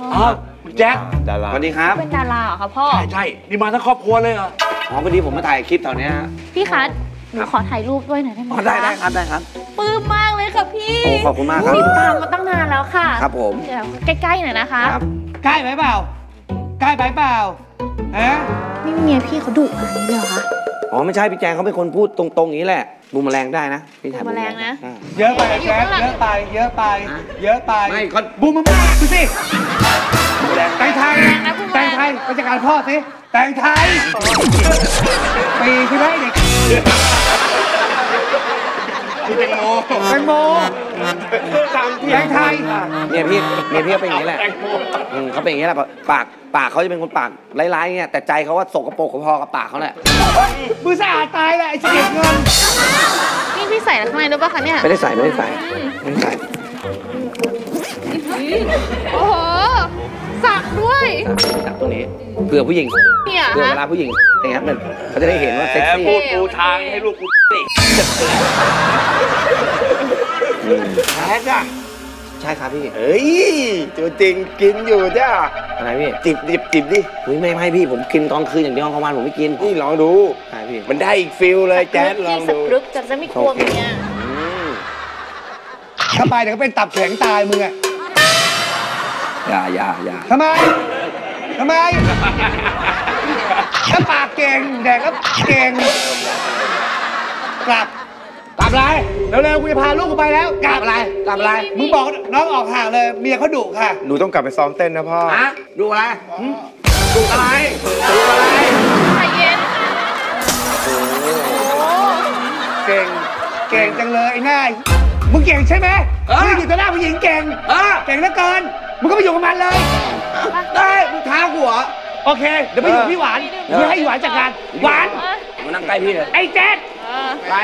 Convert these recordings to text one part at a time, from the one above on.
อ้าวคุณแจ็คดาราสวัสดีครับเป็นดาราเหรอคะพ่อ ใช่ใช่นี่มาทั้งครอบครัวเลยเหรออ๋อพอดีผมมาถ่ายคลิปแถวเนี้ยฮะพี่คะหนูขอถ่ายรูปด้วยหน่อยได้ไหมอ๋อคะได้ได้ครับได้ครับปลื้มมากเลยค่ะพี่โอ้ขอบคุณมากครับติดตามมาตั้งนานแล้วค่ะ ครับผมเดี๋ยวใกล้ๆหน่อยนะคะครับใกล้ไหมเปล่าใกล้ไปเปล่าฮะนี่เมียพี่เขาดุขนาดนี้เลยเหรอคะอ๋อไม่ใช่พี่แจงเขาเป็นคนพูดตรงๆอย่างนี้แหละ บูมแมลงได้นะพี่ถ่ายบูมแมลงนะอ่าเยอะไปแจ๊คเยอะไป เยอะไปฮะเยอะไปไม่ก็บูมมาบ้าดูสิแมลงแต่งไทยแรงนะบูมแรงแต่งไทยไปจัดการพ่อสิแต่งไทยปีใช่ไหมเด็กคุณแตงโมแตงโมแต่งไทยเนี่ยพี่เนี่ยพี่เขาเป็นอย่างนี้แหละอืมเขาเป็นอย่างนี้แหละปากปากเขาจะเป็นคนปากร้ายๆเงี้ยแต่ใจเขาว่าสกปรกพอๆกับปากเขาแหละมือสะอาดตายแหละไอ้เสียเงินนี่ พี่ใส่อะไรข้างในด้วยปะคะเนี่ย ไม่ได้ใส่ไม่ได้ใส่ไม่ได้ใส่ โอ้โห สักด้วยจับตรงนี้เผื่อผู้หญิงเนี่ยเผื่อฮะเวลาผู้หญิงอย่างเงี้ยมันเขาจะได้เห็นว่าเซ็กแหมซี่พูดปูทางให้ลูกกูสิแพ้จ้ะ ใช่ครับพี่เฮ้ยตัวจริงกินอยู่จ้ะอะไรพี่จิบจิบจิบดิอุ้ยไม่ไม่พี่ผมกินตอนคืนอย่างเดียวกลางวันผมไม่กินนี่ลองดูใช่พี่มันได้อีกฟิลเลยแจ๊ดลองสดูกรึปจะจะไม่กลัวเมียอืมถ้าไปเดี๋ยวก็เป็นตับแข็งตายมึงอะอย่าอย่าอย่าทำไมทำไมถ้าปากเก่งแดกก็เก่งกลับกลับ อะไรเร็วๆกูจะพาลูกกูไปแล้วกลับอะไรกลับอะไรมึงบอกน้องออกห่างเลยเมียเขาดุค่ะหนูต้องกลับไปซ้อมเต้นนะพ่อฮะดูอะไรหึดูอะไรดูอะไรใจเย็นเก่งเก่งจังเลยไอ้หน้ามึงเก่งใช่ไหมมึงอยู่ต่อหน้าผู้หญิงเก่งเออเก่งเหลือเกินมึงก็ไปอยู่กับมันเลยได้มึงท้าหัวโอเคเดี๋ยวไปอยู่กับพี่หวานมึงให้หวานจัดการหวานมานั่งใกล้พี่เลยไอ้แจ๊ด ไป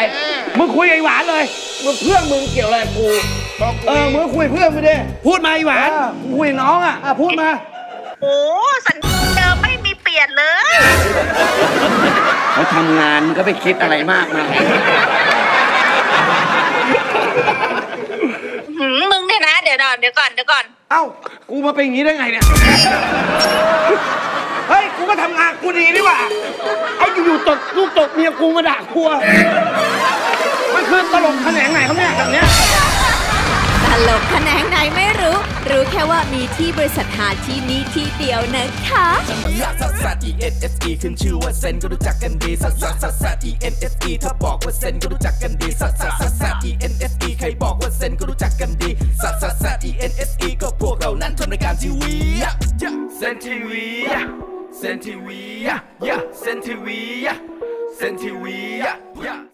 มึงคุยกับไอ้หวานเลย มึงเพื่อนมึงเกี่ยวอะไรกับกูเออมึงก็คุยกับเพื่อนมึงดิพูดมาไอ้หวานกูคุยกับน้องอะอะพูดมา โอ้สัญญาเดิมไม่มีเปลี่ยนเลย เขาทำงานมึงก็ไปคิดอะไรมากมายหืมมึงเนี่ยนะ เดี๋ยวก่อนเดี๋ยวก่อนเดี๋ยวก่อน เอ้า กูมาเป็นอย่างนี้ได้ไงเนี่ยเฮ้ย ลูกตกเมียกูมาด่ากูอะมันคือตลกแขนงไหนเขาเนี่ยแบบเนี้ยตลกแขนงไหนไม่รู้ รู้แค่ว่ามีที่บริษัทหาที่นี่ที่เดียวนะคะลักซัสซัส E N S E ขึ้นชื่อว่าเซนก็รู้จักกันดีซัสซัสซัสซัส E N S E ถ้าบอกว่าเซนก็รู้จักกันดีซัสซัสซัสซัส E N S E ใครบอกว่าเซนก็รู้จักกันดีซัสซัสซัส E N S E ก็พวกเรานั้นทำรายการทีวีเซนทีวีเซนทีวีเซนทีวี เซนทีวี